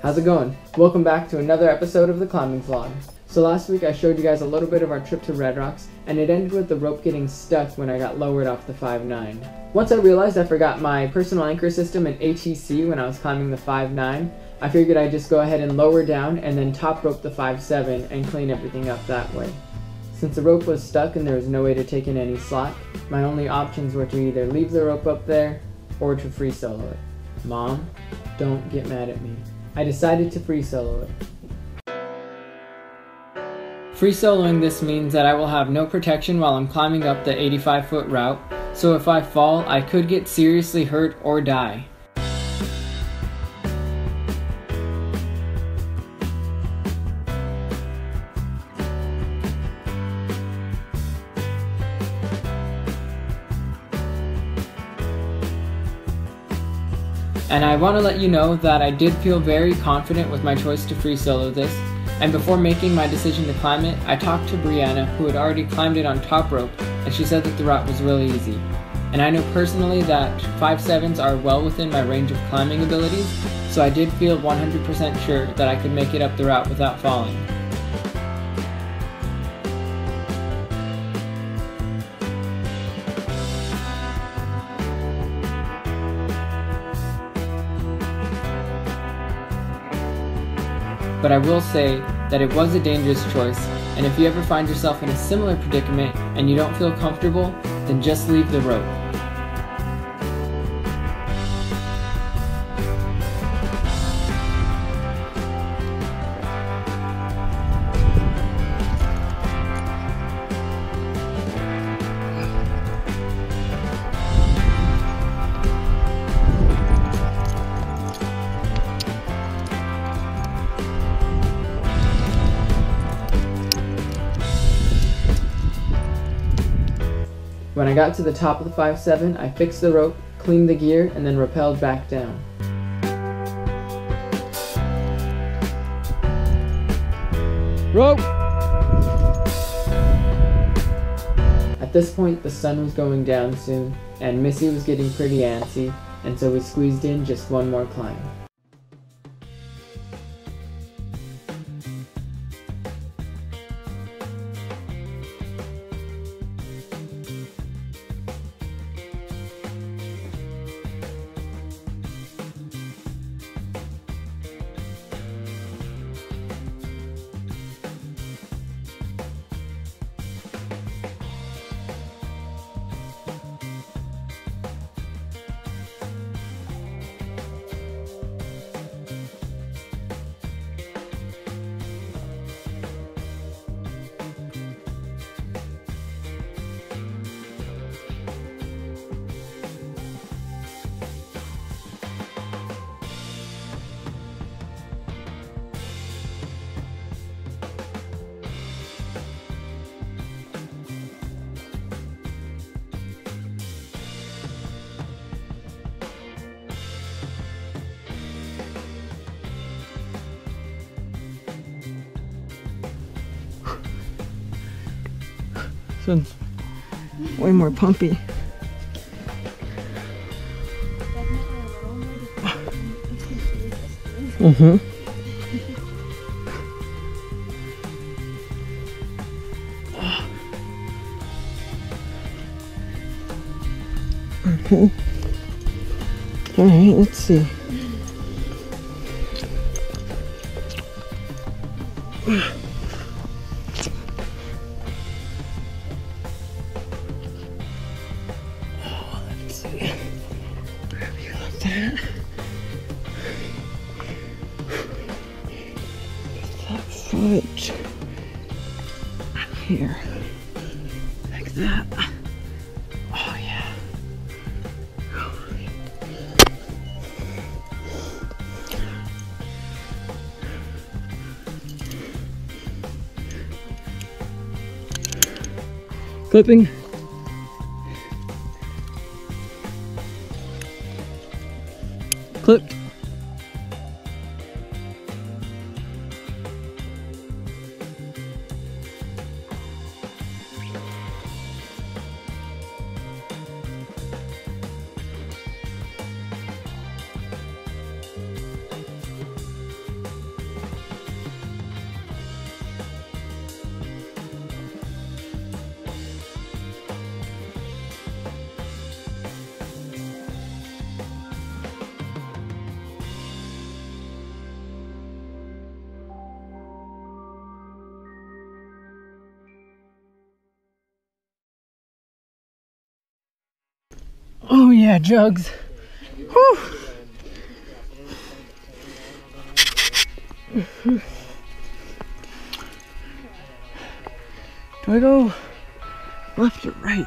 How's it going? Welcome back to another episode of the climbing vlog. So last week I showed you guys a little bit of our trip to Red Rocks and it ended with the rope getting stuck when I got lowered off the 5.9. Once I realized I forgot my personal anchor system and ATC when I was climbing the 5.9, I figured I'd just go ahead and lower down and then top rope the 5.7 and clean everything up that way. Since the rope was stuck and there was no way to take in any slack, my only options were to either leave the rope up there or to free solo it. Mom, don't get mad at me. I decided to free solo it. Free soloing this means that I will have no protection while I'm climbing up the 85 foot route, so if I fall, I could get seriously hurt or die. And I want to let you know that I did feel very confident with my choice to free solo this, and before making my decision to climb it, I talked to Brianna, who had already climbed it on top rope, and she said that the route was really easy. And I know personally that 5.7s are well within my range of climbing abilities, so I did feel 100% sure that I could make it up the route without falling. But I will say that it was a dangerous choice, and if you ever find yourself in a similar predicament and you don't feel comfortable, then just leave the rope. When I got to the top of the 5.7, I fixed the rope, cleaned the gear, and then rappelled back down. Rope! At this point, the sun was going down soon, and Missy was getting pretty antsy, and so we squeezed in just one more climb. This way more pumpy. Mm-hmm. Okay. All right, let's see. Foot here. Like that. Oh yeah. Clipping. Clipped. Oh yeah, jugs. Whew. Do I go left or right?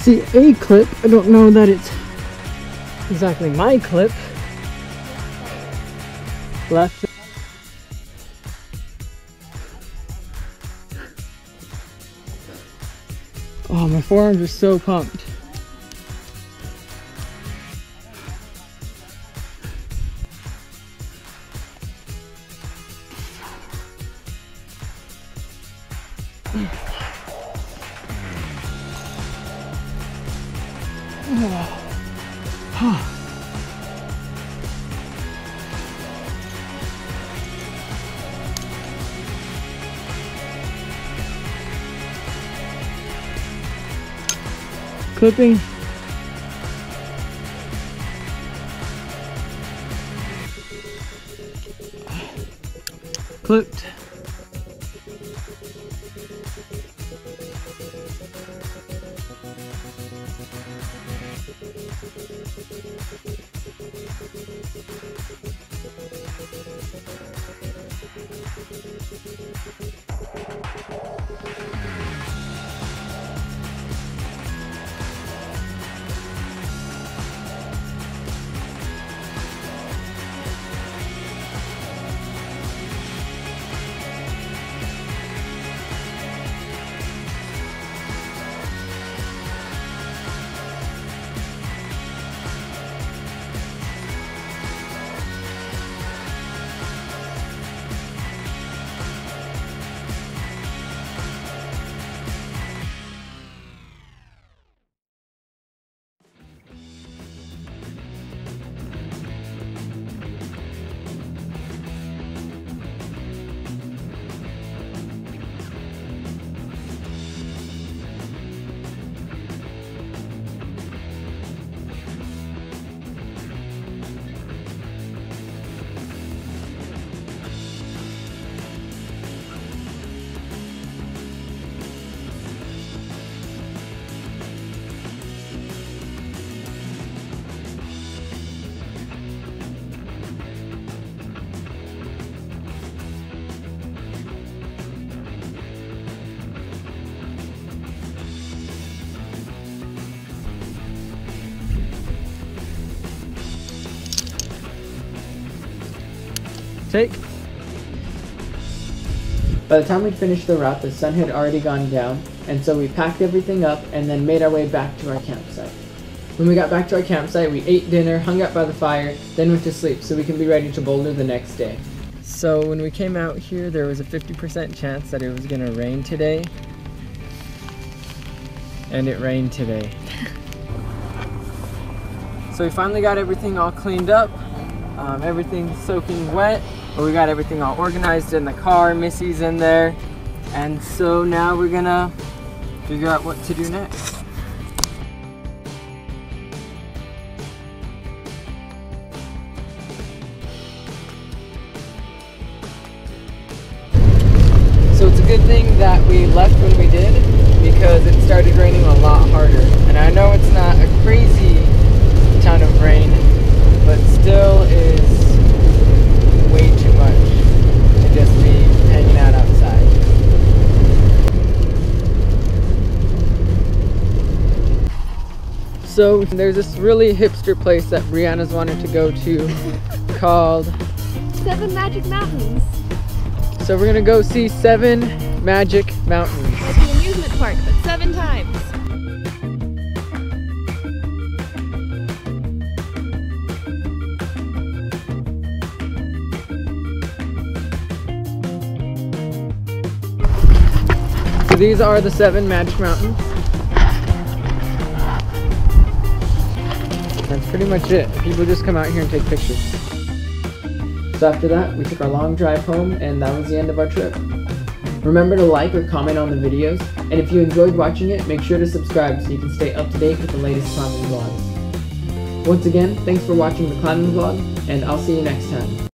See a clip, I don't know that it's exactly my clip. Left. Oh, my forearms are so pumped. Clipping. Clipped. Take. By the time we'd finished the route, the sun had already gone down, and so we packed everything up and then made our way back to our campsite. When we got back to our campsite, we ate dinner, hung out by the fire, then went to sleep so we can be ready to boulder the next day. So when we came out here, there was a 50% chance that it was gonna rain today. And it rained today. so we finally got everything all cleaned up. Um, everything's soaking wet, but we got everything all organized in the car. Missy's in there. And so now we're gonna figure out what to do next. So it's a good thing that we left when we did because it started raining a lot harder. And I know it's not a crazy ton of rain, but still is way too much to just be hanging out outside. So there's this really hipster place that Brianna's wanted to go to called Seven Magic Mountains. So we're gonna go see seven magic mountains. Like the amusement park, but seven times. These are the seven magic mountains. That's pretty much it. People just come out here and take pictures. So after that, we took our long drive home and that was the end of our trip. Remember to like or comment on the videos, and if you enjoyed watching it, make sure to subscribe so you can stay up to date with the latest climbing vlogs. Once again, thanks for watching the climbing vlog, and I'll see you next time.